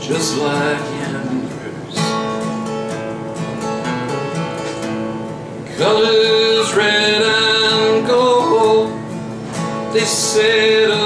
just like embers. Colors red and gold, they said.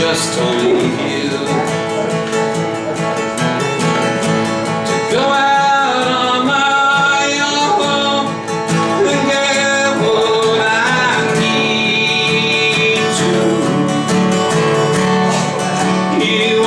just only you. To go out on my own And get what I need to. You